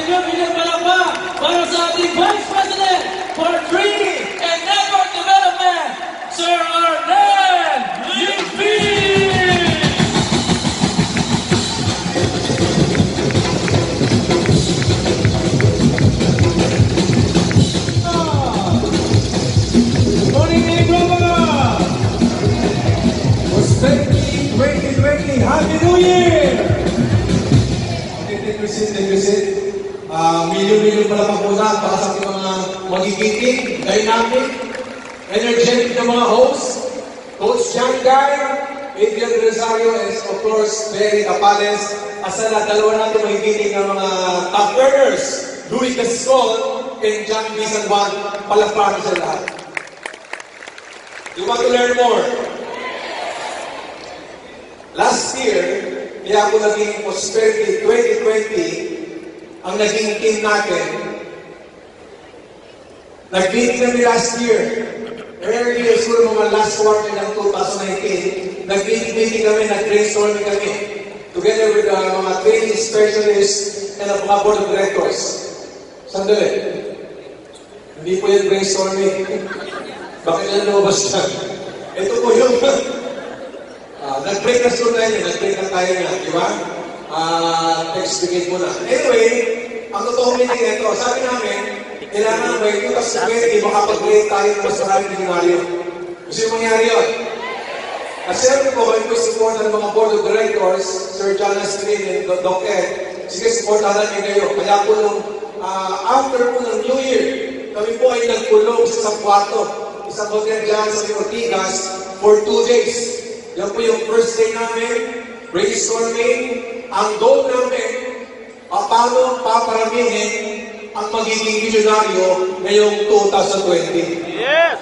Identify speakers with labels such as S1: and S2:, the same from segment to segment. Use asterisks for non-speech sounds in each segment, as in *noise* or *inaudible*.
S1: ninyo, bilang palakpak para Vice President Training
S2: Milyon-milyon pala pagpunat para sa ating mga magigiting, dynamic, energetic na mga hosts. Coach John Guy, Adrian Rosario, and of course, Berry Capales. Asa na dalawa natin magigiting ng mga top earners, Louis Gascon and John B. San Juan. Palakpakan sa lahat. You want to learn more? Last year, kaya ako naging Prosperity 2020, ang naging team natin. Nag-meeting kami last year. Early, siguro mga last quarter ng 2019, nag-meeting kami, nag-brainstorming kami. Together with the mga training specialists and mga board of directors. Sandali. Hindi po yung brainstorming. *laughs* Bakit yan lumabas yan? Ito po yung *laughs* Ah, nag-break na soon tayo, nag-break na tayo nga, di ba? Ah, explain mo na. Anyway, ang totoong meaning nito, sabi namin, kailangan by 2020, makapag-break tayo ng mas maraming seminaryo. Gusto yung mangyari yun? At siyempre po, po support ng mga board of directors, Sir John Astrin and Doc Ed, sige, supportahan namin kayo. Kaya po nung ah, after po ng New Year, kami po ay nagpulong sa isang kwarto, isang hotel dyan sa Ortigas for two days. Yan po yung first day namin, brainstorming. Ang goal namin, ah, paano paparamihin ang magiging milyonaryo ngayong 2020.
S1: Yes!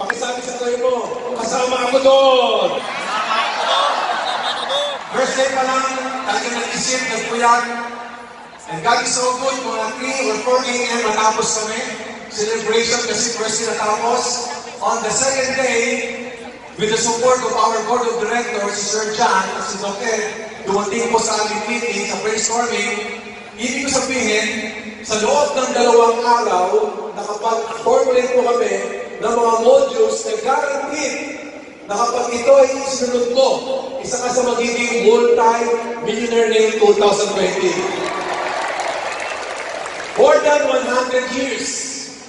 S2: Pakisabi sa tayo mo, kasama ako doon! First day pa lang, talagang nag-isip, nagpuyat. And God is so good, mga 3 or 4 a.m. matapos kami. Celebration kasi first day natapos. On the second day, with the support of our board of directors, si Sir John at si Dr. Dumating po sa aming meeting, sa brainstorming. Ibig sabihin, sa loob ng dalawang araw, nakapag-formulate po kami ng mga modules na guaranteed na kapag ito ay isunod mo, isa ka sa magiging multi-millionaire ngayong 2020. More than 100 years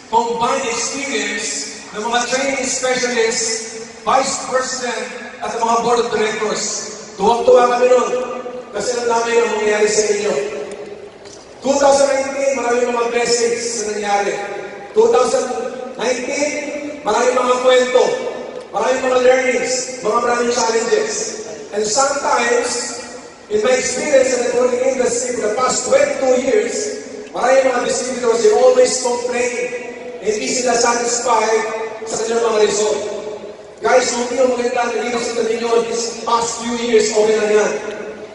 S2: combined experience ng mga training specialists, vice president, at mga board of directors. Tuwag-tuwa kami nun kasi alam namin ang mangyayari sa inyo. 2019, maraming mga blessings na nangyari. 2019, maraming mga kwento, maraming mga learnings, mga maraming challenges. And sometimes, in my experience in the networking industry for the past 22 years, maraming mga distributors, they always complain. Hindi sila satisfied sa kanilang mga result. Guys, hindi yung maganda na dito sa ninyo this past few years, okay na yan.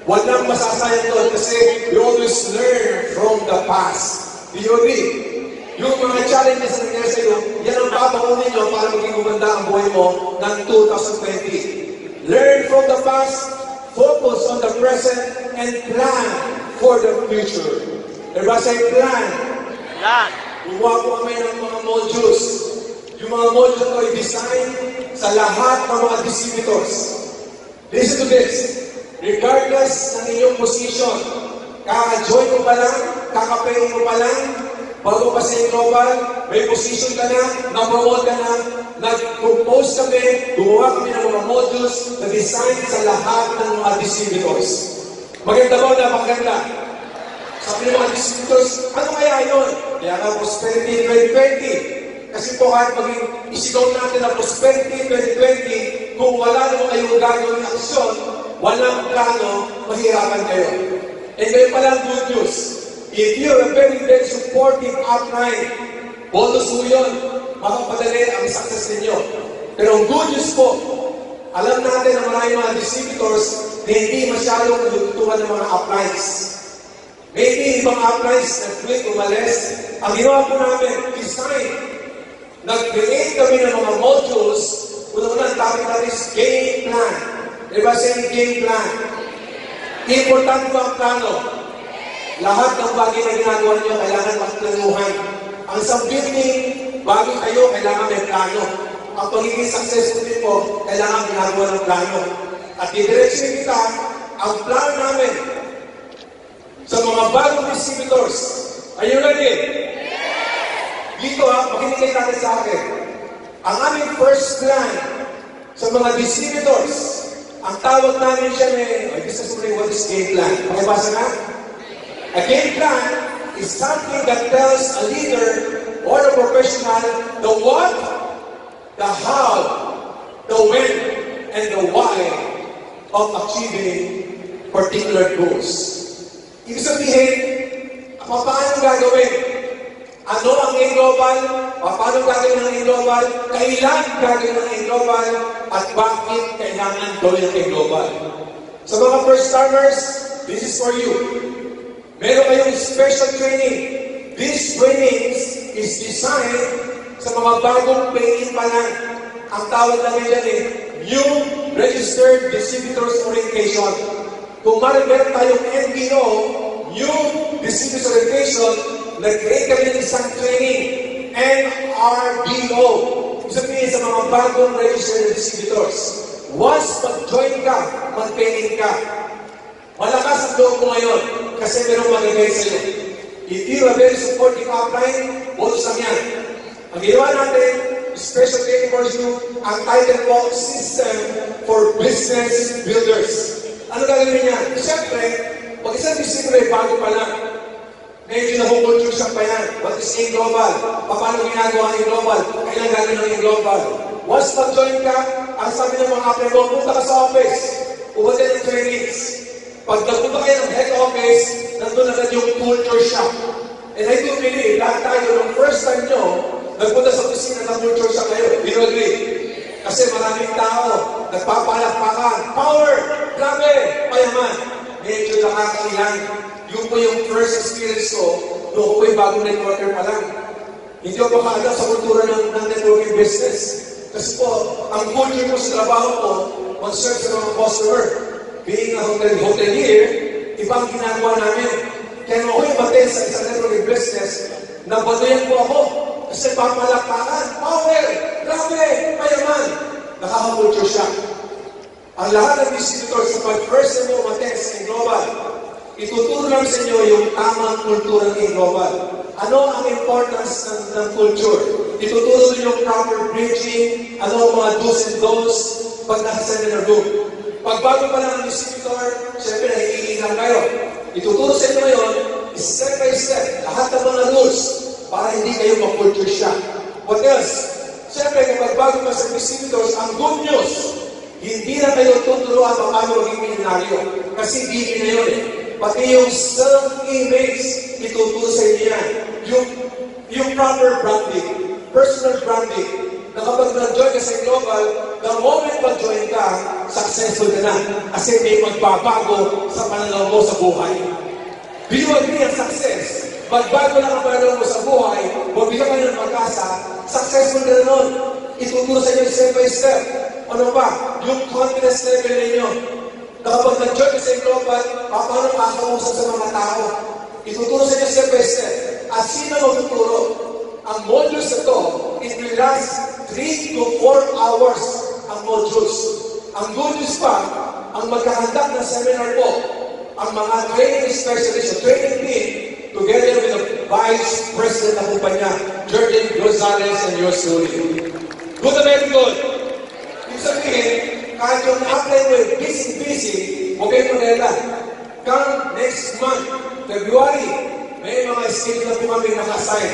S2: Walang masasayang doon kasi we always learn from the past. Do you agree? Yung mga challenges na nangyari sa iyo, yan ang babakunin nyo para maging gumanda ang buhay mo ng 2020. Learn from the past, focus on the present, and plan for the future. Diba say plan?
S1: Yan!
S2: Gumawa po kami ng mga modules. Yung mga modules ko ay design sa lahat ng mga distributors. Listen to this. Regardless ng inyong position, kaka-join mo pa lang, kaka-pay mo pa lang, bago pa sa global, may position ka na, na-promote ka na, nag-propose kami, gumawa kami ng mga modules na design sa lahat ng mga distributors. Maganda ba? Napakaganda. Sabi ng mga distributors, ano kaya yun? Kaya nga Prosperity 2020. Kasi po kahit maging isigaw natin ang Prosperity 2020, kung wala naman kayong gagawin na aksyon, walang plano, mahirapan kayo. And ngayon pala ang good news. If you're a very, very supportive upline, bonus po yun, makapadali ang success ninyo. Pero ang good news po, alam natin na maraming mga distributors na hindi masyadong natutuhan ng mga uplines. Maybe ibang uplines nag-quit, umalis. Ang ginawa po namin, design. Nag-create kami ng mga modules. Una-una, ang topic natin is game plan. Diba saying game plan? Importante ba ang plano? lahat ng bagay na ginagawa niyo kailangan magplanuhan. Ang isang building, bago kayo, kailangan may plano. Ang pagiging successful din po, kailangan ginagawa ng plano. At didireksyon kita, ang plano namin sa mga bagong distributors. Are you ready? Dito ha, makinig kayo natin sa akin. Ang aming first plan sa mga distributors, ang tawag namin siya ni, ay gusto ko rin what is game plan. Pakibasa na? A game plan is something that tells a leader or a professional the what, the how, the when, and the why of achieving particular goals. Ibig sabihin, paano gagawin? Ano ang global? Paano gagawin ng global? Kailan gagawin ng global? At bakit kailangan gawin ng global? Sa mga first timers, this is for you. Meron kayong special training. These trainings is designed sa mga bagong paying pa lang. Ang tawag namin dyan eh, New Registered Distributors Orientation. Kung meron tayong NBO, New Distributors Orientation, nag-create kami ng isang training, NRBO. Ibig sabihin sa mga bagong registered distributors. Once mag-join ka, mag-training ka, malakas ang loob mo ngayon kasi merong magagay sa iyo. If you are very supportive upline, bonus lang yan. Ang ginawa natin, special training for you, ang title po, System for Business Builders. Ano gagawin niya? Siyempre, pag isang distributor ay bago pa lang, medyo nakukulture siya pa yan. What is A Global? Paano ginagawa ang global? Kailan gagawin ng global? Once mag-join ka, ang sabi ng mga applicant mo, punta ka sa office. Umatin ng trainings. Pag nagpunta kayo ng head office, nandun agad yung culture shock. And I do believe, lahat tayo, nung first time nyo, nagpunta sa opisina ng culture shock kayo. Do you agree? Kasi maraming tao, nagpapalakpakan. Power! Grabe! Payaman! Medyo nakakailan. Yun po yung first experience ko, noong ko yung bagong networker pa lang. Hindi ako makaalam sa kultura ng, ng networking business. Kasi po, ang culture ko sa trabaho ko, mag-serve sa mga customer. Being a hotel hotelier, ibang ginagawa namin. Kaya nung ako'y batay sa isang networking business, nabatuyan po ako. Kasi papalakpakan, power, grabe, mayaman. Nakaka-culture shock. Ang lahat ng distributors sa pag-first sa global, ituturo sa inyo yung tamang kultura ng global. Ano ang importance ng, ng culture? Ituturo din yung proper bridging, ano ang mga do's and don'ts pag nasa seminar room. Pag bago pa lang ang distributor, siyempre lang kayo. Ituturo sa inyo ngayon, step by step, lahat ng mga rules para hindi kayo ma-culture shock. What else? Siyempre, kapag bago pa sa distributors, ang good news, hindi na kayo tuturuan paano maging milyonaryo. Kasi hindi na yun eh. Pati yung self-image, ituturo sa inyo yan. Yung, yung proper branding, personal branding, na kapag nag-join ka sa global, the moment mag-join ka, successful ka na. Kasi may magbabago sa pananaw mo sa buhay. Do you agree ang success? Magbago lang ang pananaw mo sa buhay, mabigyan ka ng pag-asa, successful ka na nun. Ituturo sa inyo step by step. Ano ba? Yung confidence level ninyo. Na kapag ka sa global, paano makakausap sa mga tao? Ituturo sa inyo step by step. At sino magtuturo? Ang modules na to, it will last 3 to 4 hours ang modules. Ang good news pa, ang magkakandak ng seminar po, ang mga training specialist, training team, together with the Vice President ng kumpanya, Jordan Rosales and yours truly. Good na very good. Ibig sabihin, kahit yung apply mo eh, busy-busy, huwag kayong mag-alala. Come next month, February, may mga schedule na po kami nakasign.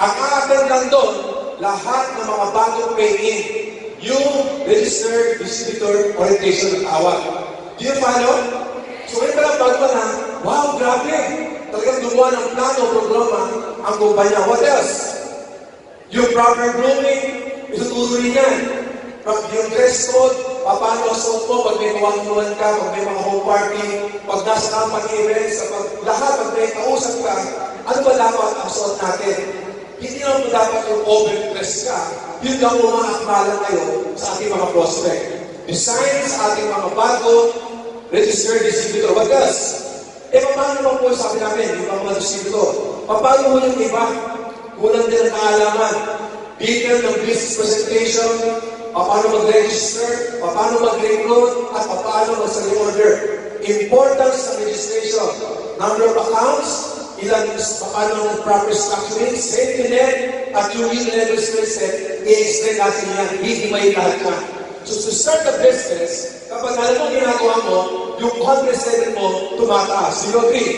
S2: Ang aatin lang doon, lahat ng mga bagong pay-in, yung registered distributor orientation ng tawag. Do you follow? So ngayon pala bago na, wow, grabe! Talagang gumawa ng plano, programa ang kumpanya. What else? Yung proper grooming, ituturo rin yan. Yung dress code, paano ang suot mo pag may kuwan-kuwan ka, pag may mga home party, pag nasa company events, pag lahat, pag may kausap ka, ano ba dapat ang suot natin? Hindi naman dapat yung overdress ka? Yun daw ang mga akmalan kayo sa ating mga prospect. Besides sa ating mga bago, registered distributor, what else? Eh, paano naman po sabi namin, yung mga distributor? Paano mo yung iba? Kulang din ang kaalaman. Detail ng business presentation, paano mag-register, paano mag-recruit, at paano mag-sali order. Importance ng registration. Number of accounts, ilan paano ng proper structuring, safety net, at yung yung level set, i-explain natin yan, hihimay lahat yan. So to start a business, kapag alam mo ginagawa mo, yung confidence level mo tumataas. You agree?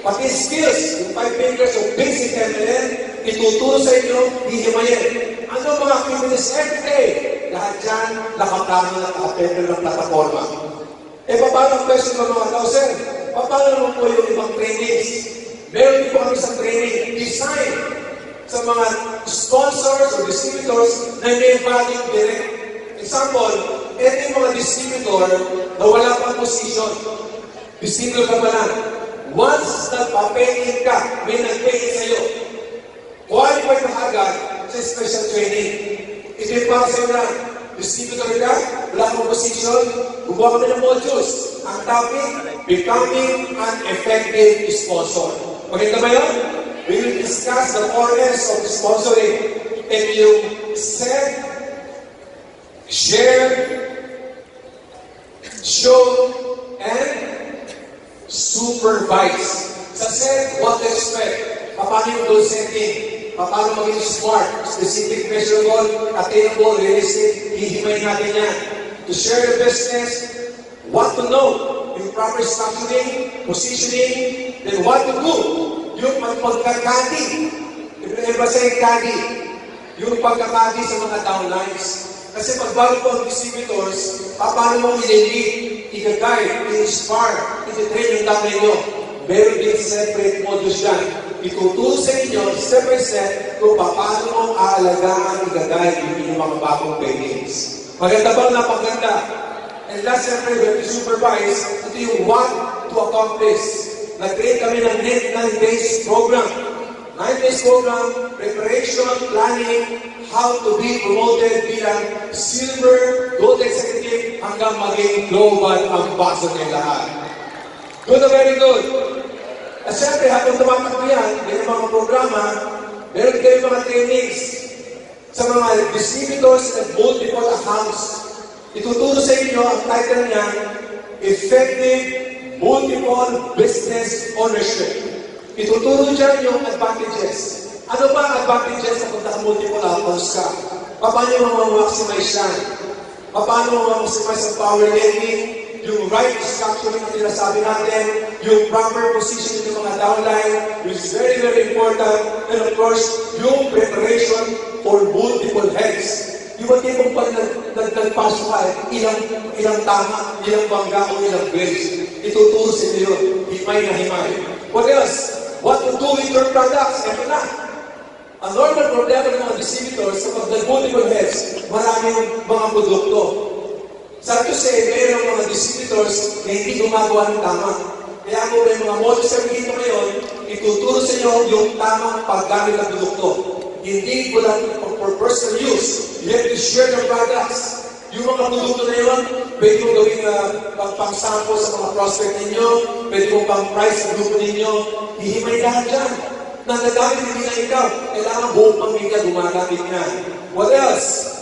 S2: Pati skills, yung five fingers of basic MLM, ituturo sa inyo, hihimayin. Ano mga activities every day? Lahat yan, nakaplano na nakapendel ng plataforma. Eh, paano question ng mga tao, sir? Paano naman po yung ibang trainings? Meron po kami sa training, design sa mga sponsors or distributors na may value direct. Example, ito yung mga distributor na wala pang position. Distributor ka pa lang. Once nagpa-pay ka, may nag-pay sa'yo. Qualified ka agad sa special training. Para sa'yo na distributor ka, wala kang position, gumawa kami ng modules. Ang topic, becoming an effective sponsor. Maganda ba yun? We will discuss the importance of sponsoring and yung set, share, show, and supervise. Sa set, what to expect? Paano yung goal setting? Paano maging smart? Specific, measurable, attainable, realistic. Hihimay natin yan. To share the business, what to know, yung proper structuring, positioning, then what to do, yung pagkakadi. Iba sa yung kadi, yung pagkakadi sa mga downlines. Kasi pag bago po ang distributors, paano mo i-lead, i-guide, i-inspire, i-train yung downline nyo. Meron din separate modules yan. Ituturo sa inyo, step by step, kung paano aalagaan, i-guide yung inyong mga bagong trainings. Maganda ba? Napaganda. And last, siyempre, we have to supervise. Ito yung what to accomplish. Nag-create kami ng net 9 days program. 9 days program, preparation, planning, how to be promoted bilang silver, gold executive, hanggang maging global ambassador ng lahat. Good na very good. At syempre, habang tumatakbo yan, may mga programa, meron kayo mga trainings sa mga distributors and multiple accounts. Ituturo sa inyo ang title niya, Effective Multiple Business Ownership. Ituturo dyan yung advantages. Ano ba ang advantages sa pagka multiple accounts ka? Paano mo ma-maximize yan? Paano mo ma-maximize ang power lending? Yung right structuring na sinasabi natin, yung proper position ng mga downline, which is very, very important. And of course, yung preparation for multiple heads. Yung ba tipong pag nagpasok ka, eh, ilang, ilang tama, ilang bangga o ilang grades. Ituturo sa inyo himay na himay. What else? What to do with your products? Ito na. Ang normal problema ng mga distributors sa pag multiple heads, maraming mga produkto. Sa to say, mayroong mga distributors na hindi gumagawa ng tama. Kaya ako may mga modus sa dito ngayon, ituturo sa inyo yung tamang paggamit ng produkto. Hindi ko lang for, personal use. You have to share the products. Yung mga produkto na yun, pwede mo gawing uh, pang, pang-sample sa mga prospect ninyo, pwede mo pang-price sa grupo ninyo, hihimay lahat dyan. Na nagamit hindi na ikaw, kailangan buong pamilya gumagamit na. What else?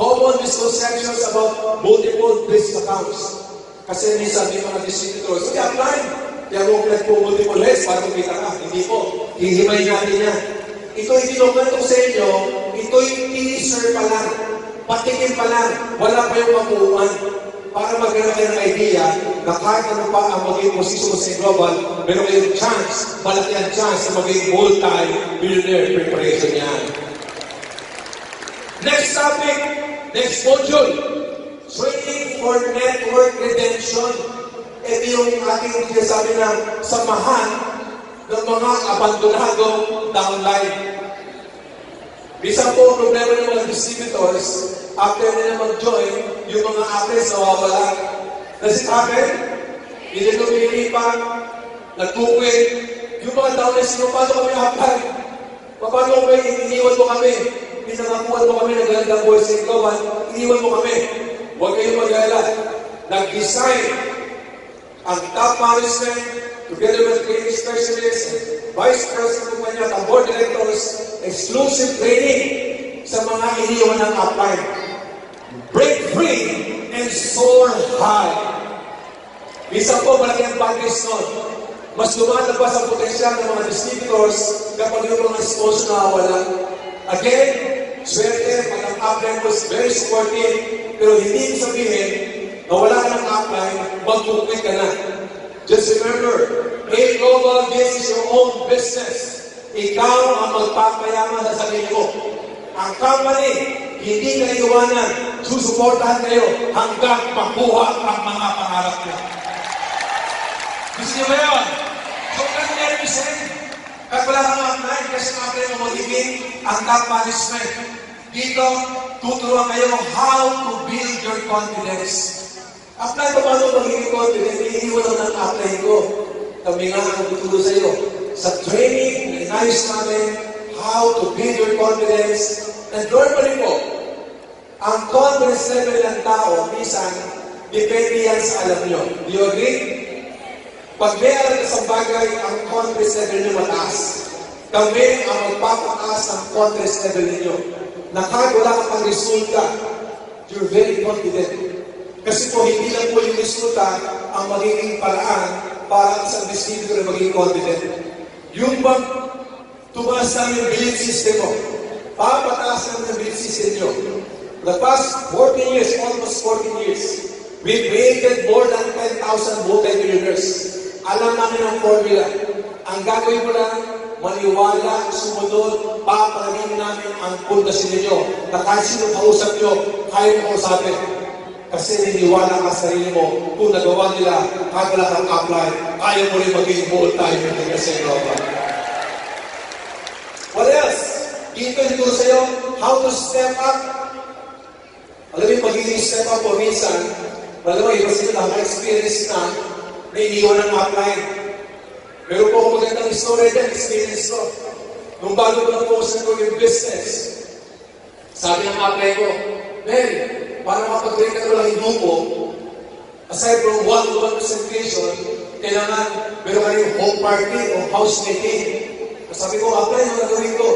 S2: Common misconceptions about multiple business accounts. Kasi minsan may mga distributors, okay, apply. Kaya mo click po multiple heads para kumita ka. Hindi po. Hihimay natin yan. Ito hindi kinukwento ko sa inyo, ito'y teaser pa lang. Patikin pa lang. Wala pa yung mabuuan. Para magkaroon kayo ng idea na kahit ano pa ang maging posisyon sa global, meron kayong chance, malaki ang chance na maging multi-millionaire preparation yan. Next topic, next module, training for network redemption. Ito yung ating sinasabi na samahan ng mga abandonadong downline. Bisa po problema ng mga distributors, after nila mag-join, yung mga actors nawawala. Does it happen? Hindi lumilipan, nagkukwit, yung mga downlines, paano kami apply? Paano kami, iniwan mo kami? Pinangakuan mo kami ng gandang boys in Global, iniwan mo kami. Huwag kayong mag-alala. Nag-design ang top management, together with training specialists, vice president po niya, at board directors, exclusive training sa mga iniwan ng upline. Break free and soar high. Minsan po, malaki ang boundaries nun. Mas lumalabas ang potensyal ng mga distributors kapag yung mga sponsor na wala. Again, swerte, ang upline was very supportive, pero hindi ibig sabihin na wala ng upline, mag-quit ka na. Just remember, A Global, this is your own business. Ikaw ang magpapayaman sa sarili mo. Ang company, hindi ka iwanan. Susuportahan kayo hanggang makuha ang mga pangarap niyo. Gusto niyo ba yun? So, kasi meron yung kahit wala kang apply, kasi apply mo magiging ang top management. Dito, tuturuan kayo how to build your confidence. Apply pa paano magiging confident, iniiwan ng apply ko. Kami nga ang tuturo sa iyo. Sa training, inayos namin how to build your confidence. And normally po, ang confidence level ng tao, minsan, depende yan sa alam nyo. Do you agree? Pag alam ka sa bagay, ang confidence level nyo mataas. Kami ang magpapataas ng confidence level ninyo. Na kahit wala ka pang resulta, you're very confident. Kasi po, hindi lang po yung resulta ang magiging paraan para sa distributor na maging confident. Yung bang tumaas lang yung belief system mo, papataas lang yung belief system nyo. The past 14 years, almost 14 years, we created more than 10,000 multi-millionaires. Alam namin ang formula. Ang gagawin mo lang, maniwala, sumunod, papalagin namin ang pundasyon ninyo. Na kahit sino kausap nyo, kaya mo kausapin. Kasi niniwala ka sa sarili mo, kung nagawa nila, kahit wala kang apply, kaya mo rin maging multi-millionaire sa Europa. What else? Dito ituro sa'yo, how to step up. Alam mo yung magiging step up po minsan, alam mo, iba sila naka-experience na, na iniwan ng upline. Meron po ako magandang story dyan, experience ko. Nung bago ko po sa yung business, sabi ng upline ko, Ben, para makapag-break ka lang yung grupo, aside from one-to-one presentation, kailangan meron ka rin home party o house meeting. Sabi ko, apply yung gagawin ko.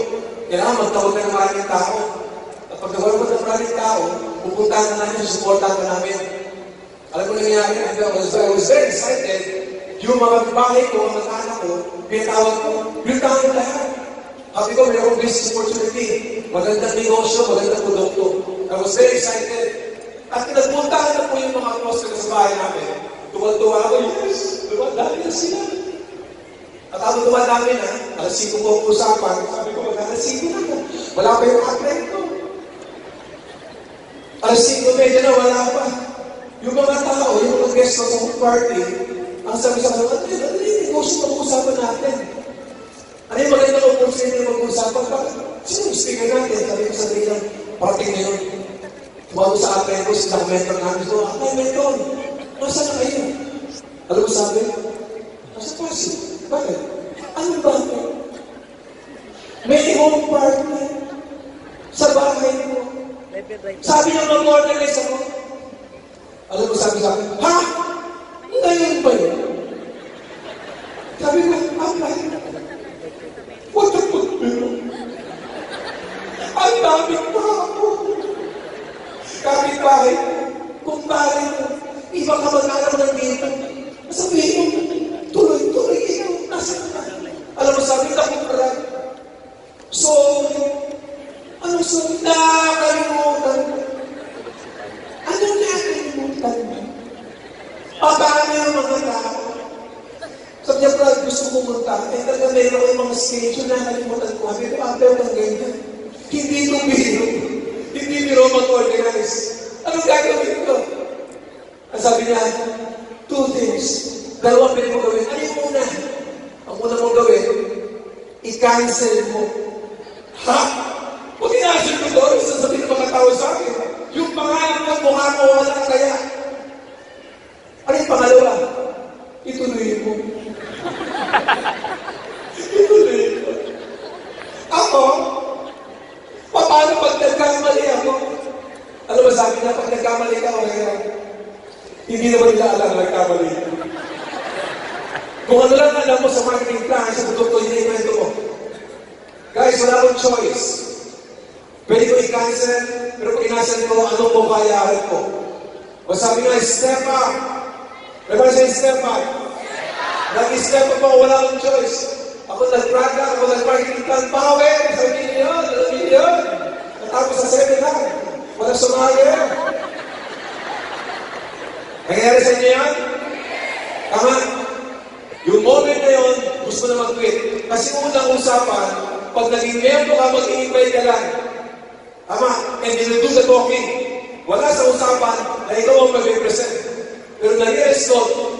S2: Kailangan magtawag ng maraming tao. At pag nawala mo ng maraming tao, pupuntahan na namin, supportahan ka namin. Alam mo nangyayari, I was, I was very excited. Yung mga bahay ko, mga anak ko, pinatawag ko, pinatawag ko lahat. Sabi ko, may akong business opportunity. Magandang negosyo, magandang produkto. I was very excited. At nagpuntahan na po yung mga close ko sa bahay namin. Tuwa-tuwa ako, yes, dumadami na sila. At habang dumadami na, alas 5 po ang usapan, sabi ko, alas 5 na. Wala pa yung upline ko. Alas 5 medyo na, wala pa. Yung mga tao, yung mga guest ko sa party, ang sabi sa kanila, ano yun, ano yun, negosyo pag-uusapan natin. Ano yung magandang opportunity na mag-uusapan? Bakit? Sino yung speaker natin? Sabi ko sa kanila, party ngayon. Tumawag sa upline ko, sila mentor namin ko, upline mentor, nasa na kayo? Alam mo sabi? Nasa Pasig. Bakit? Ano ba? May home party sa bahay mo. Sabi niya mag-organize ako. Alam mo sabi sa akin, ha? Ngayon ba yun? Sabi ko, apply. Huwag kang magbiro. Ang daming tao. Kapit bahay, kung bahay mo, iba ka mag-aral ng dito. Sabihin mo, tuloy-tuloy ikaw, nasa ka. Alam mo, sabi ka kung parang, sorry. Ano sorry? Nakakalimutan mo. Ano nakakalimutan mo? Paano yung mga tao? Sabi niya, Brad, punta. Eh, talaga meron ko yung mga schedule na nakalimutan ko. Ko, after ng ganyan. Hindi ito biro. Hindi biro mag-organize. Anong gagawin ko? Ang sabi niya, two things. Dalawang pwede mo gawin. Ano yung una? Ang una mong gawin, i-cancel mo. Ha? Kung i-cancel ko doon, sasabihin ng mga tao sa akin, yung pangalan ng mukha mo, wala kaya. Ano yung pangalawa? Ituloy mo. Ituloy mo. Ako, paano pag nagkamali ako? Ano ba sabi niya, pag nagkamali ka, okay lang. Hindi naman nila alam na nagkamali. Kung ano lang sa marketing plan, sa produkto, yun yung kwento mo. Guys, wala akong choice. Pwede ko i-cancel, pero kung i-cancel ko, anong mo kayahan ko? O sabi nga, step up. Diba siya step up? Nag-step up ako, wala akong choice. Ako nag-product, ako nag-marketing plan, power, sa million, sa million. Natapos sa seven lang. Walang sumali. Nangyayari sa inyo yan? Tama? Yung moment na yun, gusto na mag-quit. Kasi unang usapan, pag naging member ka, lang. Tama? And will do the talking. Wala sa usapan na ikaw ang mag-represent. Pero na-realize ko,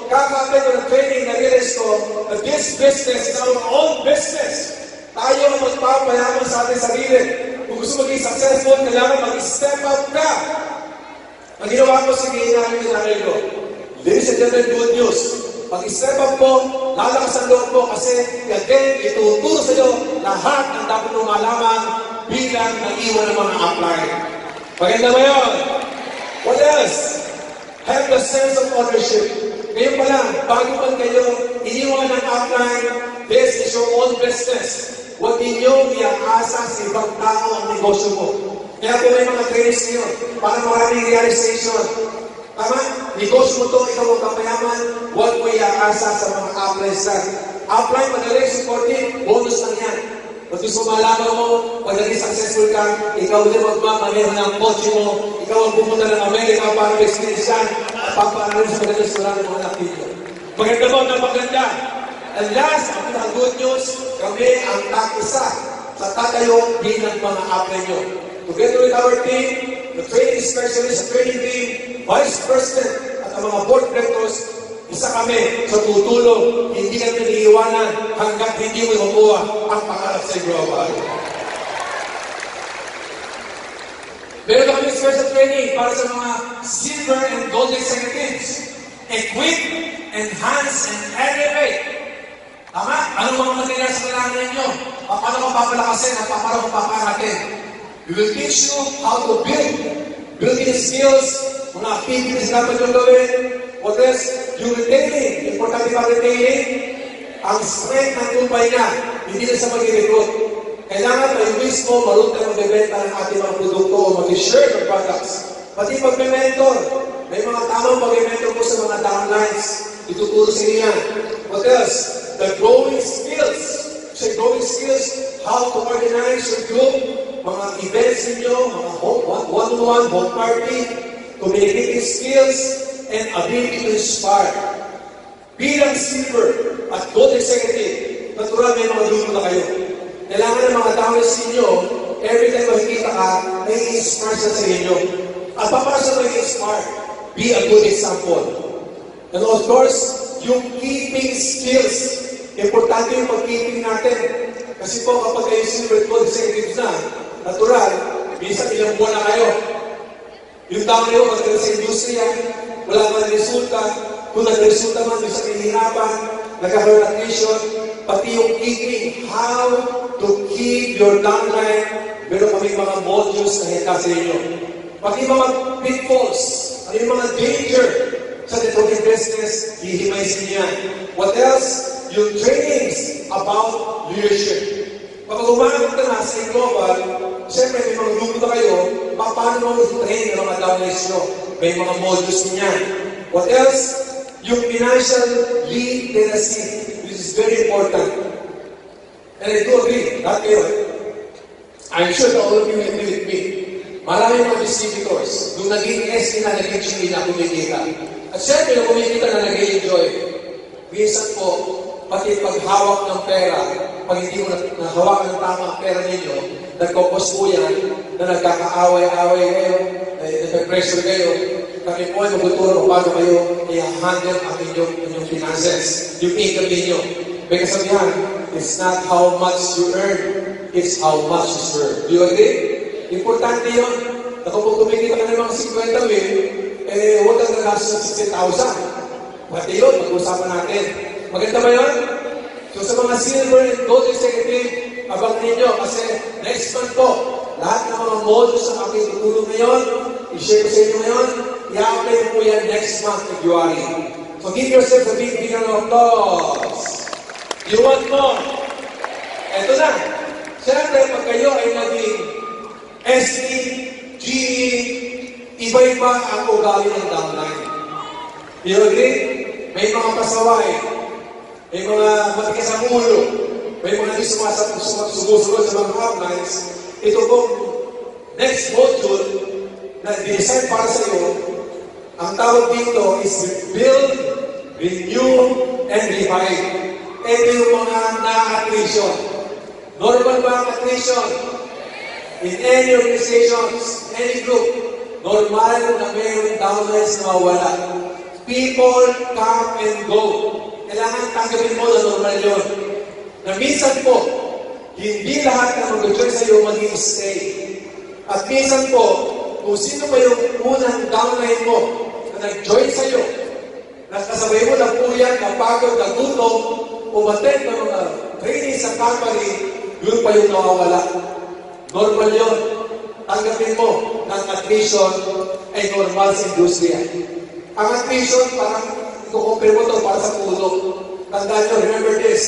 S2: kakapit ko ng training, na-realize ko, that this business is our own business. Tayo ang magpapayaman sa ating sarili. Kung gusto maging successful, kailangan mag-step up ka. Ang ginawa ko, sige, inamin ko namin ko. Ladies and gentlemen, good news. Pag-step up po, lalakas ang loob po kasi again, ituturo sa iyo lahat ng dapat mong malaman bilang nag-iwan ng mga apply. Maganda ba yun? What else? Have the sense of ownership. Ngayon pa lang, bago man kayo iniwan ng upline, this is your own business. Huwag ninyong iaasa sa ibang tao ang negosyo mo. Kaya po may mga trainings ngayon para maraming realization. Tama? Negosyo mo to, ikaw ang kapayaman, huwag mo iaasa sa mga uplines lang. Upline, madaling supporting, bonus lang yan. Kung gusto malaman mo, pag naging successful ka, ikaw din magmamaneho ng kotse mo, ikaw ang pumunta ng Amerika para experience yan, at papaaralan sa magandang restaurant ng mga ninyo. Maganda mo ng maganda. And last, ang pinaka good news, kami ang takisa sa tatayo bilang mga apply nyo. Together with our team, the training specialist, training team, vice president, at ang mga board directors, isa kami sa tutulong, hindi kami naiiwanan hanggat hindi mo makuha ang pangarap sa global. Meron kami special training para sa mga silver and gold executives. Equip, enhance, and elevate. Tama? Ano mga materials kailangan ninyo? Paano ko papalakasin at paano ko papangatin? We will teach you how to build. Building skills, mga activities dapat yung gawin. Else? Yung retaining. Importante ba retaining? Ang strength ng tumpay niya, hindi na sa mag-recruit. Kailangan tayo mismo marunong tayo magbebenta ng ating mga produkto o mag-share ng products. Pati pag-mentor. May mga tamang pag-mentor po sa mga downlines. Ituturo sa inyo yan. What else? The growing skills. Sa growing skills, how to organize your group, mga events ninyo, mga one-on-one, home party, communicating skills, and ability to inspire. Bilang silver at gold executive, natural may mga grupo na kayo. Kailangan ng mga tao sa inyo, every time makikita ka, may inspire siya sa inyo. At paano siya may inspire? Be a good example. And of course, yung keeping skills. Importante yung pag-keeping natin. Kasi po, kapag kayo silver at gold executives na, natural, minsan ilang buwan na kayo. Yung tao nyo, magkaroon sa industriya, wala man resulta, kung nag-resulta man, minsan nilihirapan, nagkakaroon ng mission, pati yung keeping, how to keep your downline, meron kami mga modules na hita sa inyo. Pati mga pitfalls, ano yung mga danger sa networking business, hihimay sa inyo yan. What else? Yung trainings about leadership. Kapag umagot ka na sa global, siyempre may mga grupo na kayo, paano mo i-train ng mga downlines nyo? May mga modules niyan. What else? Yung financial literacy, which is very important. And I do agree, not kayo. I'm sure that all of you agree with me. Maraming mga distributors, nung naging SE na naging chili na kumikita. At syempre, nung kumikita na nag-enjoy, minsan po, pati paghawak ng pera, pag hindi mo nahawakan ng tama ang pera ninyo, nagkopos po yan, na nagkakaaway-away kayo, nagpe-pressure kayo, kami po magtuturo kung paano kayo i-handle ang inyong, inyong finances, yung income ninyo. May kasabihan, it's not how much you earn, it's how much you serve. Do you agree? Importante yun. Na kung kumikita ka ng mga 50 mil, eh, huwag kang nagastos ng 60,000. Pati yun, mag-usapan natin. Maganda ba yun? So sa mga silver and gold executive, abang ninyo kasi next month po, lahat ng mga modules na aking tutulong ngayon, i-share sa inyo ngayon, i-apply po yan next month, February. So give yourself a big, big round of applause. You want more? Ito na. Siyempre, pag kayo ay naging SE, GE, iba-iba ang ugali ng downline. You agree? May mga pasaway, may mga matigas ang ulo, may mga di sumusunod sa mga uplines. Ito pong next module na design para sa iyo, ang tawag dito is build, renew, and revive. Ito yung mga na-attrition. Normal ba ang attrition? In any organizations, any group, normal na mayroong downlines na mawala. People come and go. Kailangan tanggapin mo na normal yun. Na minsan po, hindi lahat na mag-join sa iyo mag stay At minsan po, kung sino pa yung unang downline mo na nag-join sa iyo, na kasabay mo na puyat, napagod, nagutom, umattend ng mga training sa company, yun pa yung nawawala. Normal yun. Tanggapin mo ang attrition ay normal sa industriya. Ang attrition, parang ikukumpir mo to para sa puno. Tandaan nyo, remember this,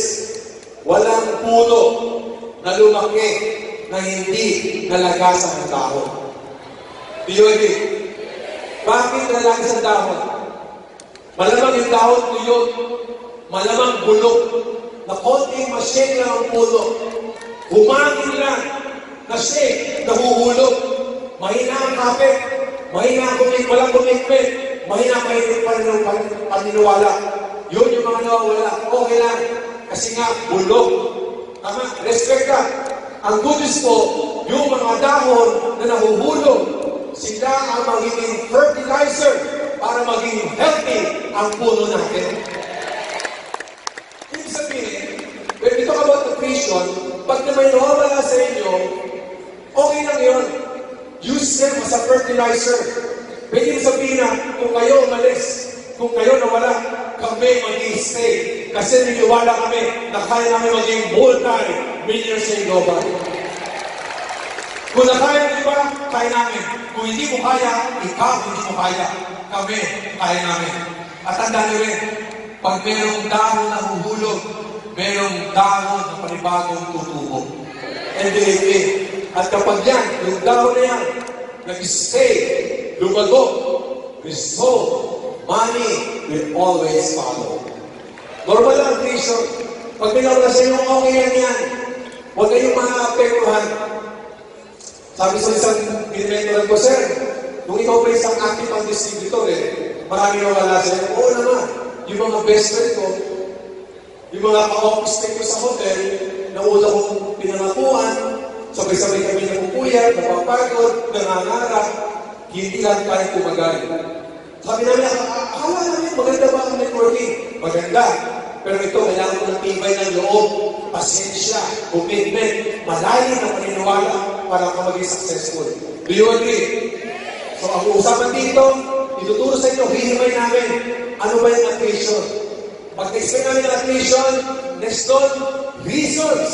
S2: walang puno na lumaki na hindi nalagasan ng dahon. Do you agree? Bakit nalagasan ng dahon? Malamang yung dahon tuyot, malamang bulok, na konting mashake lang ang puno. Humangin lang, na shake, nahuhulog. Mahina ang kapit, mahina ang kumik, walang commitment, mahina mahirap paninu, pan- paniniwala. Yun yung mga nawawala. Okay lang, kasi nga, bulok. Tama, respect ka. Ang good news po, yung mga dahon na nahuhulog, sila ang magiging fertilizer para maging healthy ang puno natin. Ibig sabihin, when we talk about nutrition, pag na may nawawala sa inyo, okay lang yun. Use them as a fertilizer. Pwede sabihin na, kung kayo umalis, kung kayo nawala, kami mag-stay. Kasi niniwala kami na kaya namin maging multi-millionaires sa global. Kung nakaya mo, di ba? Kaya namin. Kung hindi mo kaya, ikaw hindi mo kaya. Kami, kaya namin. At tandaan nyo rin, pag merong dahon na huhulog, merong dahon na panibagong tutubo. And me, at kapag yan, yung dahon na yan, nag-stay, lumago, resolve, money will always follow. Normal lang, Bishop. Pag pinawala sa inyo, okay yan yan. Huwag kayong maapektuhan. Sabi sa isang pinimento ko, Sir, nung ikaw pa isang active ang distributor eh, marami na wala sa'yo. Oo naman, yung mga best friend ko, yung mga ka-office ko sa hotel, na una kong pinangakuan, sabay-sabay kami napupuyat, napapagod, nangangarap, hindi lang tayo tumagal. Sabi namin, "Ak- akala namin maganda ba ang networking? Maganda. Pero ito, kailangan ng tibay ng loob, pasensya, commitment, malalim na paniniwala para ka maging successful. Do you agree? So, ang usapan dito, ituturo sa inyo, hihimay namin, ano ba yung attrition? Pag-explain namin ng attrition, next doon, reasons.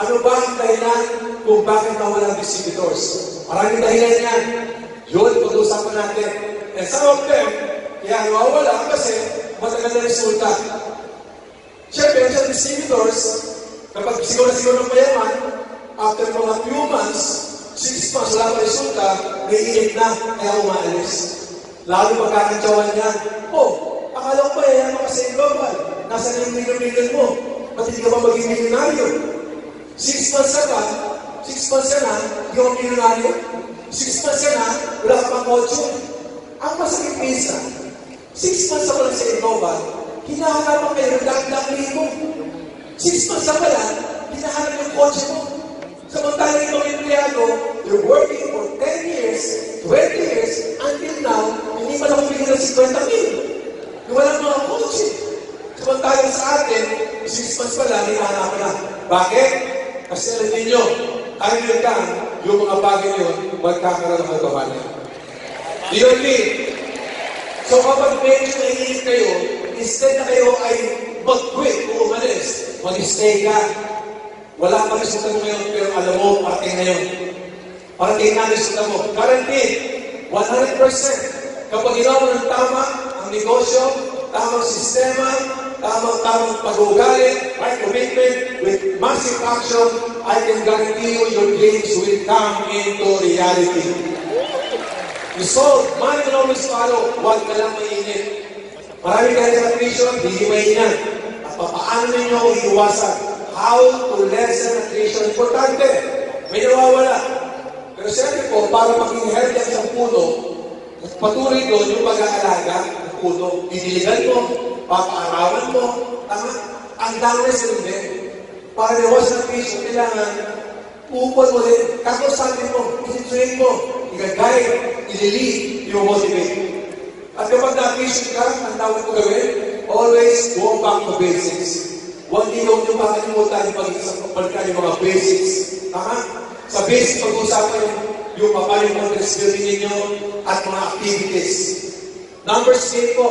S2: Ano ba ang dahilan kung bakit nawala ang distributors? Maraming dahilan yan. Yun, pag-usapan natin. And some of them, kaya nawawala kasi matagal na resulta. Siyempre, sa distributors, kapag siguro na siguro ng mayaman, after mga few months, six months, pa resulta, naiinip na, kaya umaalis. Lalo pagkakantsawan niya, oh, akala ko pa yan mga global, nasa na yung million-million mo, ba't hindi ka ba maging milyonaryo? Six months na ba, six months na ka milyonaryo? Six months na wala ka pang kotse. Ang masakit minsan, six months ako lang sa global, hinahanapan kayo ng dagdag libo. Six months na pala, hinahanap yung kotse mo. Samantalang itong empleyado, you're working for 10 years, 20 years, until now, hindi pa na kumigil ng 50 mil. Yung walang mga kotse. Samantalang sa atin, 6 months pa lang, hinahanap na. Bakit? Kasi alam ninyo, time will come, yung mga bagay yun, magkakaroon ng kagawanan. Do you agree? So kapag medyo naiinip kayo, instead na kayo ay mag-quit o umalis, mag-stay ka. Wala pa resulta ngayon, pero alam mo, parating na yun. Parating na resulta mo. Guaranteed, 100%. Kapag ginawa ng tama, ang negosyo, tamang sistema, tamang-tamang pag-uugali, right commitment, with massive action, I can guarantee you your dreams will come into reality. Resolve, man can always follow, huwag ka lang mainit. Marami ka sa attrition, hihimayin yan. At papaano ninyo iiwasan? How to lessen attrition? Importante, may nawawala. Pero siyempre po, para maging healthy ang puno, patuloy doon yung pag-aalaga ng puno. Didiligan mo, papaarawan mo, tama? Ang downness hindi. Para ang attrition, kailangan Upon mo din, kakusapin mo, isi-train mo, i-guide, i-lead, i-motivate. At kapag na-appreciate ka, ang tawag mo gawin, always go back to basics. Huwag huwag niyo makalimutan yung pag-balikan yung mga basics. Tama? Sa basics, pag-usapan yung, yung yung confidence building ninyo at mga activities. Number 8 po,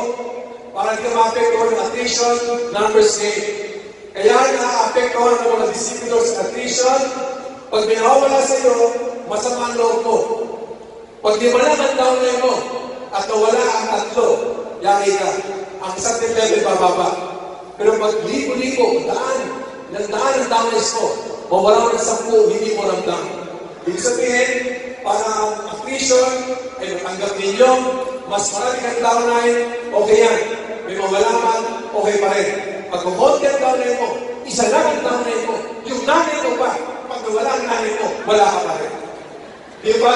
S2: para hindi ka ma-apektuhan ng attrition, number 8. Kaya na-apektuhan ng mga disciples sa attrition, pag may nawawala sa iyo, masama ang loob mo. Pag di malaman down mo, at nawala ang tatlo, yari ka. Ang certain level bababa. Pero pag libo-libo, daan, ng daan ang downless mo, mawala ng sampu, hindi mo ramdam. Ibig sabihin, para attrition ay matanggap ninyo, mas marami kang downnine, okay yan. May mawala man, okay pa rin. Pag kumonti ang downnine mo, isa lang ang downnine mo. Yung nanay mo pa, pag nawala ang nanay mo, wala ka pa rin. Di ba,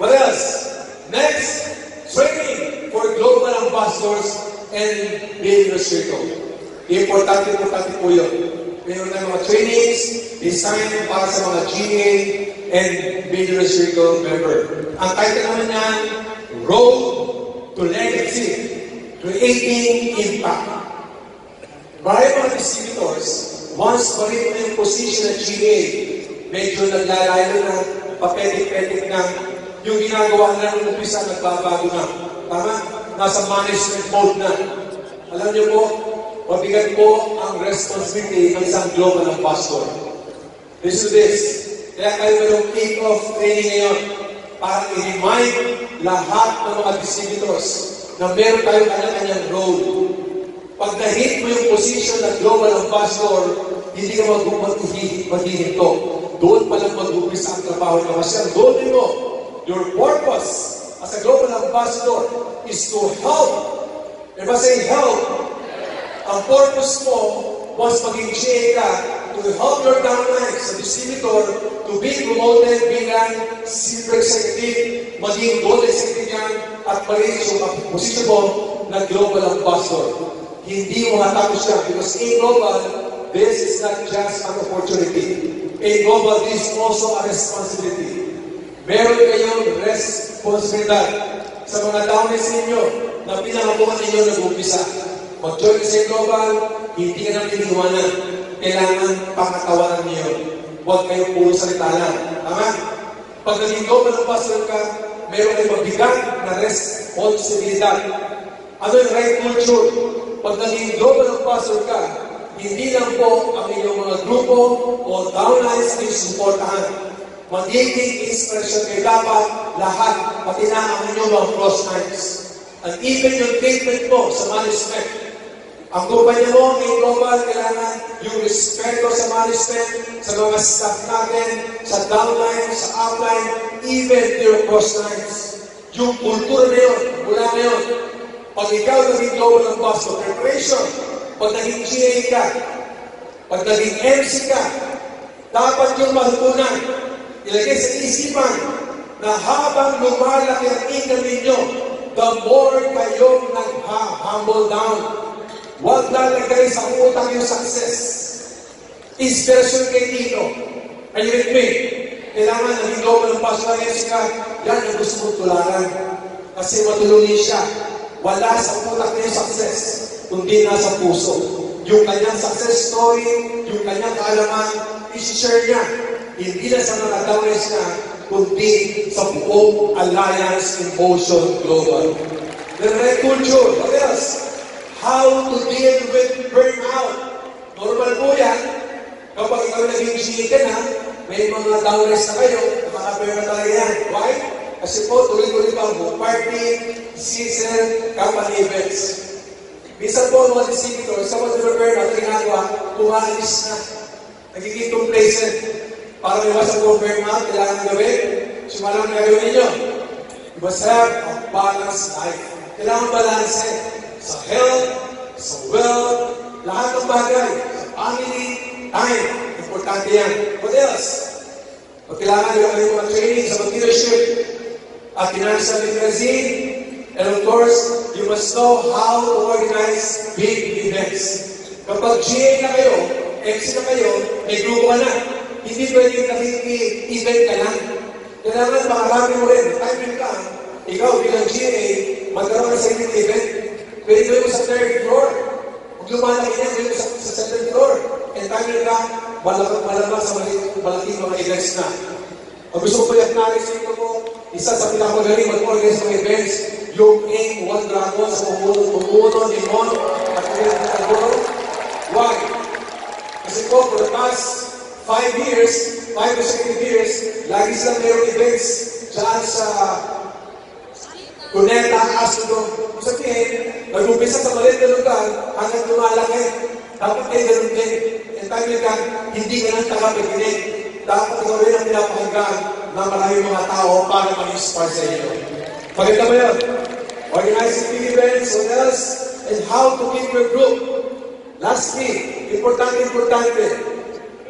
S2: What else? Next, training for global ambassadors and business circle. Importante, importante po yun. Meron na mga trainings designed para sa mga GA and business circle member. Ang title naman niyan, Road to Legacy, Creating Impact. Marami mga distributors, once marin mo yung position ng GA, medyo naglalayo na, papetik-petik na, yung ginagawa nila nung umpisa, nagbabago na. Tama? Nasa management mode na. Alam niyo po, mabigat po ang responsibility ng isang global ambassador. Listen to this. Kaya kayo mayroong kick-off training ngayon para i-remind lahat ng mga distributors na meron tayong kanya-kanyang role. Pag na-hit mo yung position ng global ambassador, hindi ka maghihinto. Doon pa lang mag-umpisa ang trabaho na kasi ang goal mo, your purpose as a global ambassador is to help. Diba say help? Ang purpose mo, once maging GA ka, to help your downline sa distributor to be promoted bilang senior executive, maging gold executive yan, at yung position mo na global ambassador. Hindi mo matapos yan because in global, this is not just an opportunity. In global, this is also a responsibility. Meron kayong responsibilidad sa mga downlines ninyo na pinakabukan ninyo nag-umpisa. Mag-join sa global, hindi ka nang iniwanan. Kailangan pangatawanan niyo. Huwag kayong puro salita lang. Tama? Pag naging global ambassador ka, meron kayong mabigat na responsibilidad. Ano yung right culture? Pag naging global ambassador ka, hindi lang po ang inyong mga grupo o downlines ay suportahan. Magiging inspiration kayo dapat lahat, pati na ang inyong mga cross lines. And even yung treatment mo sa management, ang kumpanya mo, may global, kailangan yung respeto sa management, sa mga staff natin, sa downline, sa upline, even to your lines. Yung kultura na yun, mula na yun. Pag ikaw naging global ambassador, preparation, pag naging GA ka, pag naging MC ka, dapat yung mahutunan, ilagay sa isipan na habang lumalaki ang income ninyo, the more kayong nag-humble down. Huwag lalagay sa utang yung success. Inspiration kay Tito. Are you with me? Kailangan naging global ng pastor ng ka, yan ang gusto mong tularan. Kasi matulungin siya. Wala sa utak niya yung success, kundi nasa puso. Yung kanyang success story, yung kanyang kaalaman, isi-share niya. Hindi na sa mga downlines niya, kundi sa buong Alliance in Motion Global. The right culture, what else? How to deal with burnout. Normal po yan. Kapag ikaw naging ka na, may mga downlines na kayo, nakaka-burn na talaga yan. Why? Kasi po, tuloy-tuloy pa ang party, season, company events. Minsan po, mga distributors, sa mga na ginagawa, umaalis na. Nagiging complacent. Para wasang po burnout, kailangan gawin. Sumalang na gawin ninyo. You must have a balanced life. Kailangan balance eh. Sa health, sa wealth, lahat ng bagay. Sa family, time. Importante yan. What else? Pag kailangan nyo kayo mga training sa leadership at financial literacy, and of course, you must know how to organize big events. Kapag GA na kayo, MC na kayo, may grupo na. Hindi pwede nakiki-event ka lang. Kailangan makarami mo rin. Time ka, ikaw bilang GA, magkaroon ka sa isang event. Pwede mo sa third floor. Kung lumalaki niya, gawin mo sa, sa second floor. And time ka, malabas sa malaking, mga events na. Ang gusto ko yung acknowledge dito po, isa sa pinakamagaling mag-organize ng events, yung aim one dragon sa pumuno, pumuno, limon, at pumuno. Why? Kasi po, for the past five years, five consecutive years, lagi silang mayroong events dyan sa Cuneta, Asudo. Kung sabihin, nag-umpisa sa maliit na lugar hanggang lumalaki. Dapat kayo ganun din. And time ka, hindi ka nang tagapaginig. Dapat ikaw rin ang pinapakinggan ng maraming mga tao para mag-inspire sa iyo. Maganda ba yun? Organizing big events, what else? And how to keep your group. Lastly, importante, importante.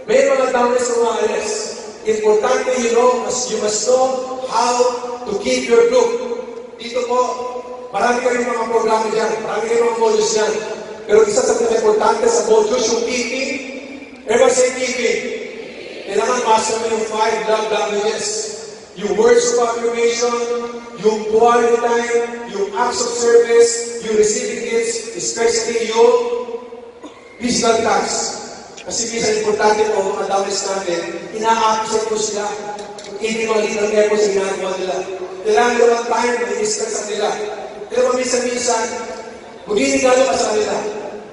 S2: May mga downers na umaalis. Importante, you know, as you must know how to keep your group. Dito po, marami kayong mga programa dyan, marami kayong mga modules dyan. Pero isa sa pinaka-importante sa modules, yung keeping, everyone say keeping. Kailangan master mo yung five love languages. Yung words of affirmation, yung quality time, yung acts of service, yung receiving gifts, especially yung physical touch. Kasi minsan importante po, mga downs natin, ina-appreciate ko sila. Hindi mga leader kaya po sa ginagawa nila. Kailangan nila ng time i-discuss sa nila. Pero minsan-minsan, magigingalo ka sa kanila.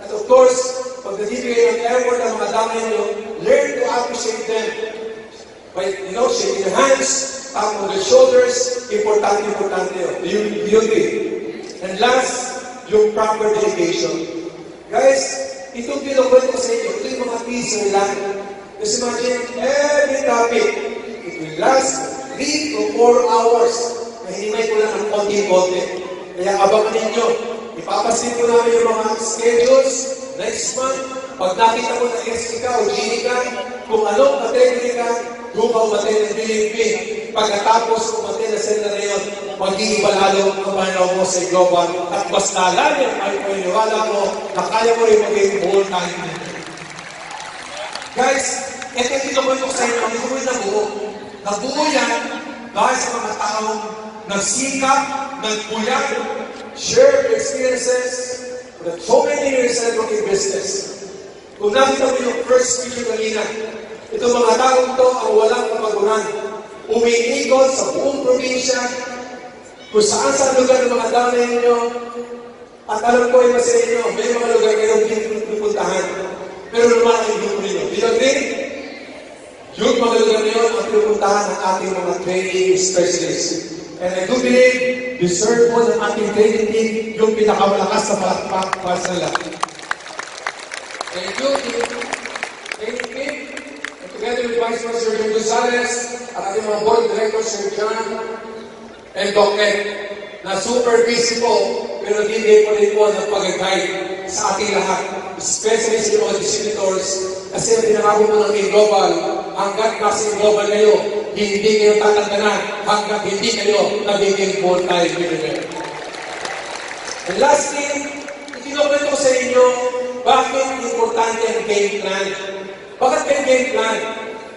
S2: At of course, pag nagbibigay ng effort ng mga dami nyo, learn to appreciate them. By, you know, shaking hands, tap on their shoulders, importante, importante yun. You, you agree? And last, yung proper dedication. Guys, itong kinukwento ko sa inyo, ito yung mga teaser lang. Just imagine, every topic, it will last 3 to 4 hours. Na hinimay ko lang ng konti-konti. Kaya abangan ninyo. Ipapasin ko namin yung mga schedules next month. Pag nakita ko na SC ka o GD ka, kung anong category ka, ka umatay ng BNP. Pagkatapos umatay na sila na yun, mag-iiba lalo ang panaw mo sa global. At mas lalalim ay paniniwala mo na kaya mo rin maging buong time Guys, ito kinukwento ko sa inyo, ko rin nabuo. Nabuo yan dahil sa mga taong nagsikap, nagpuyat, share experiences, for so many years na naging business. Kung nakita mo yung first speech kanina, itong mga taong to ang walang kapaguran. Umiikot sa buong probinsya, kung saan sa lugar ng mga dami ninyo, at alam ko ay sa inyo, may mga lugar kayong hindi pinupuntahan. Pero naman ang grupo ninyo. Do you agree? Yung mga lugar niyo ang pinupuntahan ng ating mga training specialists. And I do believe, deserve po ng ating training team yung pinakamalakas na palakpak para sa nila. Thank you. With Vice President Sergio Gonzalez at ating mga board director, Sir John, and Doc Ed, na super busy po, pero hindi po rin po ng pag-guide sa ating lahat, especially sa mga distributors, kasi ang pinangako mo ng global, hanggat nasa global kayo, hindi kayo tatangganan hanggat hindi kayo nagiging multi-millionaire. And lastly, ikinukwento ko sa inyo, bakit importante ang game plan? Bakit may game plan?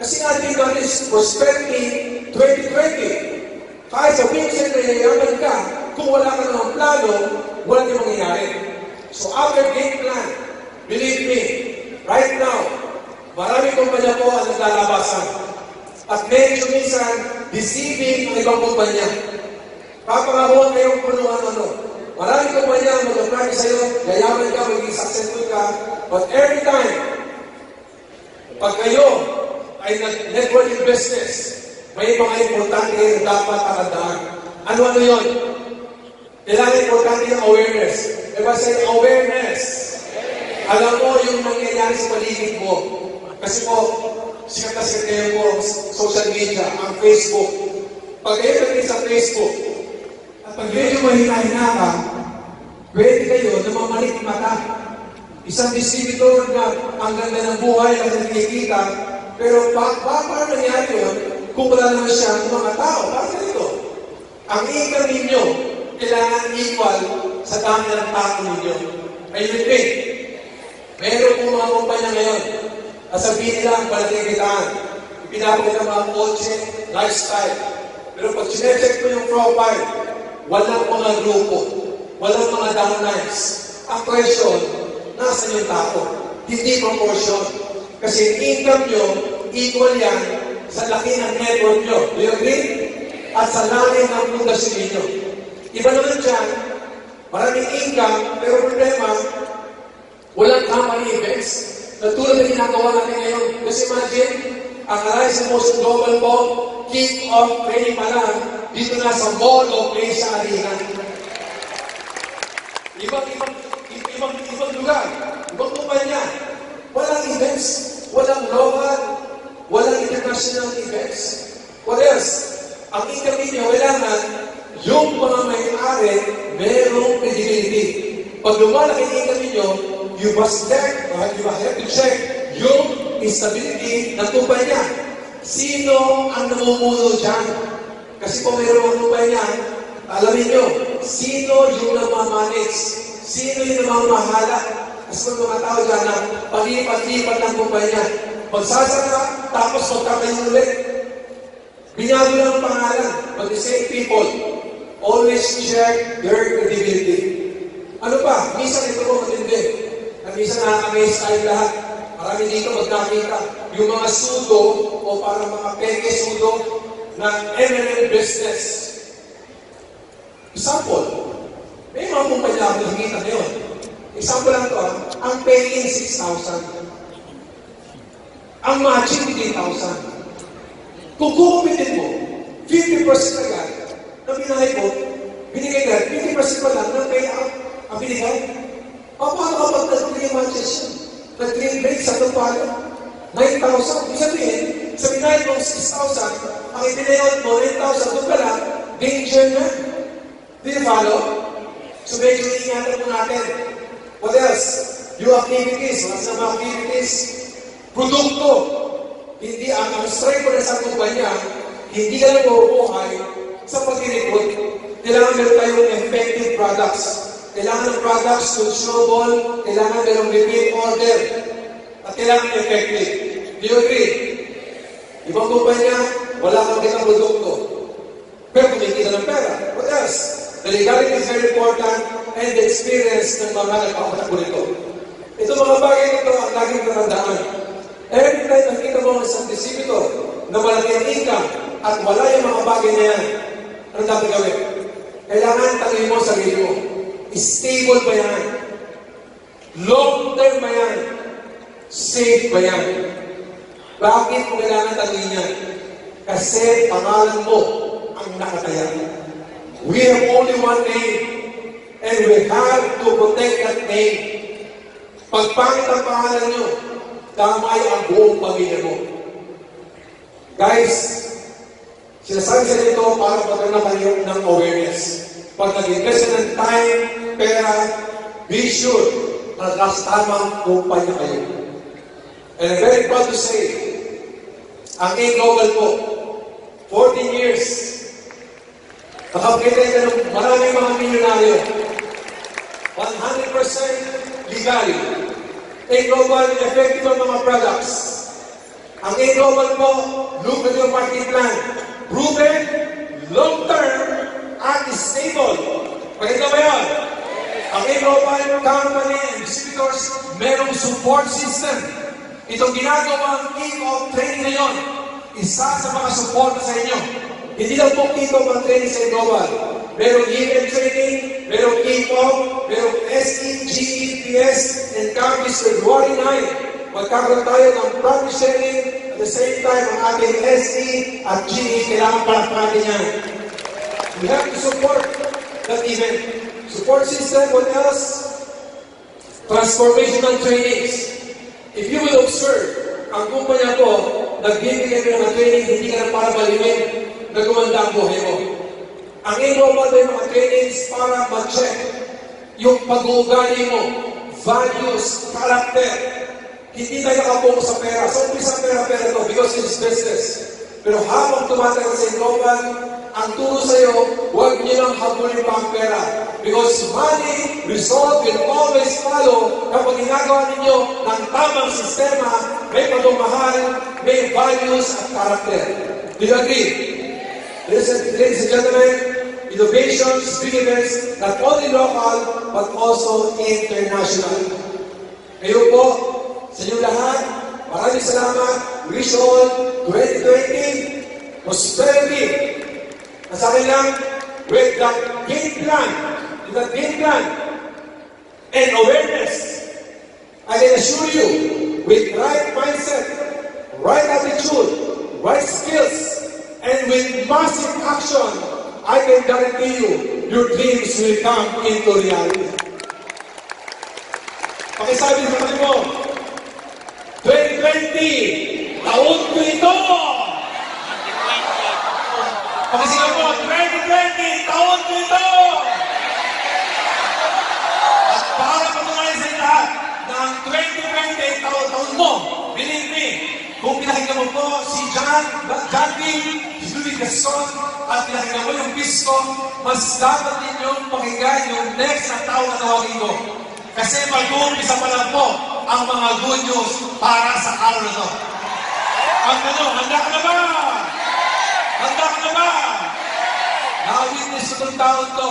S2: Kasi natin natin is prosperity 2020. Kahit sabihin sa'yo na yayaman ka, kung wala ka ng plano, wala din mangyayari. So after game plan, believe me, right now, marami kumpanya po ang naglalabasan. At medyo minsan, deceiving ang ibang kumpanya. Papangabuhan kayong punuan ano. Marami kumpanya ang mag-apply sa'yo, yayaman ka, magiging successful ka, but every time, pag kayo ay nag-networking business, may mga importante na dapat pakandaan. Ano-ano yon? Kailangan importante yung awareness. Diba say awareness? Alam mo yung nangyayari sa paligid mo. Kasi po, sikat na sikat kayo po social media, ang Facebook. Pag kayo naging sa Facebook, at pag medyo mahina-hina ka, pwede kayo na mamalik mata. Isang distributor na ang ganda ng buhay ang nakikita, pero pa, pa, paano nangyari yun kung wala naman siya ng mga tao? Bakit ito? Ang income ninyo, kailangan equal sa dami ng tao ninyo. Yun din. Meron po mga kumpanya ngayon, nasabihin nila ang malaking kitaan. Pinapakita mga kotse, lifestyle. Pero pag sinecheck mo yung profile, walang mga grupo, walang mga downlines. Ang question, nasa yung tao? Hindi proportion. Kasi income nyo, equal yan sa laki ng network nyo. Do you agree? At sa lalim ng pundasyon ninyo. Iba naman dyan, maraming income, pero problema, walang company events. Natulad na ginagawa natin ngayon. Kasi imagine, ang Arise Most Global po, kick-off training pa dito na sa Mall of Asia Arena. Ibang, ibang, ibang, lugar, ibang kumpanya. Walang events, walang local, walang international events. What else? Ang interview kailangan yung mga may-ari merong credibility. Pag lumalaki yung income ninyo, you must check, uh, you must have to check yung stability ng kumpanya. Sino ang namumuno dyan? Kasi kung mayroon mga kumpanya, alamin nyo, sino yung namamanage? Sino yung namamahala? Kasi kung mga tao dyan na palipat-lipat ng kumpanya, magsasara, tapos magkakayo ulit. Binago ang pangalan, but the same people, always check their credibility. Ano pa? Minsan ito po matindi. At minsan nakakamiss tayo lahat. Marami dito magkakita. Yung mga sudo o parang mga peke sudo ng MLM business. Example, may mga kumpanya ako nakikita ngayon. Example lang to, ah. ang paying 6,000. Ang matching 3,000. Kung kukumitin mo, 50% agad na binigay ko, binigay ka, 50% pa lang ng payout ang binigay. O paano kapag nag-3 matches yun? Nag-3 breaks sa tumpala, 9,000. Ibig sabihin, sa binayad mong 6,000, ang ibinayad mo, 9,000, doon ka lang, danger na. Do you follow? So medyo ingatan mo natin. What else? Yung activities, what's the activities? Produkto. Hindi ang, ang na sa kumpanya, hindi ka lang mabubuhay sa pag-record. Kailangan meron tayong effective products. Kailangan ng products consumable, kailangan merong repeat order, at kailangan effective. Do you agree? Ibang kumpanya, wala kang kitang produkto. Pero kumikita ng pera. What else? The legality is very important and the experience ng mga nagpapatakbo nito. Ito mga bagay nito ang laging narandaan. Every time nakita mo ang isang distributor na malaki ang income at wala yung mga bagay na yan, ano dapat gawin? Kailangan tanongin mo sa sarili mo, stable ba yan? Long term ba yan? Safe ba yan? Bakit mo kailangan tanongin yan? Kasi pangalan mo ang nakataya. We have only one name and we have to protect that name. Pag pangit ang pangalan nyo, damay ang buong pamilya mo. Guys, sinasabi sa dito para magkaroon kayo ng awareness. Pag nag-invest ng time, pera, na nasa tamang kumpanya kayo. And I'm very proud to say, ang A-Global po, 14 years, nakapagkita ka ng maraming mga milyonaryo. 100% legal. A-Global, effective ang mga products. Ang A-Global po, lucrative market plan. Proven, long-term, at stable. Pakita ba yan? Ang A-Global company and distributors, merong support system. Itong ginagawang kick-off training na yon, isa sa mga support sa inyo. Hindi lang po kick-off ang training sa A-Global. Merong event training, merong kick-off, merong SE, GEPS, and Campus February 9. Magkakaroon tayo ng practice training at the same time ang ating SE at GE, kailangan palakpakin yan. We have to support that event. Support system, what else? Transformational trainings. If you will observe, ang kumpanya ko, nagbibigay ka ng training, hindi ka na para balimin na gumanda ang buhay mo. Ang involved ay mga trainings para ma-check yung pag-uugali mo, values, character. Hindi tayo nakapokus sa pera. So, umpisa pera-pera to because it's business. Pero habang tumatagal sa global, ang turo sa iyo, huwag niyo nang habulin pa ang pera. Because money, result will always follow kapag ginagawa ninyo ng tamang sistema, may pagmamahal, may values at character. Do you agree? And, ladies and gentlemen, innovation is big not only local, but also international. Kayo po, sa inyo lahat, maraming salamat. Wish all 2020 prosperity. Nasa akin lang, with the game plan, with the game plan and awareness, I can assure you, with right mindset, right attitude, right skills, and with massive action, I can guarantee you, your dreams will come into reality. Pakisabi sa kanya mo, 2020, taon ko ito! Pakisigaw mo, 2020, taon ko ito! At para patunayan sa lahat, na ang 2020 ay taon-taon mo. Believe me, kung pinakinggan mo po si John, si Louis Gaston, at pinakinggan mo yung Bisco, mas dapat ninyong pakinggan yung next na taon na tawagin ko. Kasi mag-uumpisa pa lang po ang mga good news para sa araw na to. Ang ano, handa ka na ba? Handa ka na ba? Nakawitness ko itong taon to.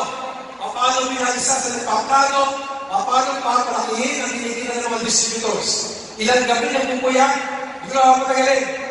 S2: Paano binalisa sa nagpapalo, paano papalakihin ang kinikita ng mga distributors. Ilang gabi na po po yan, hindi ko na mapatagalin.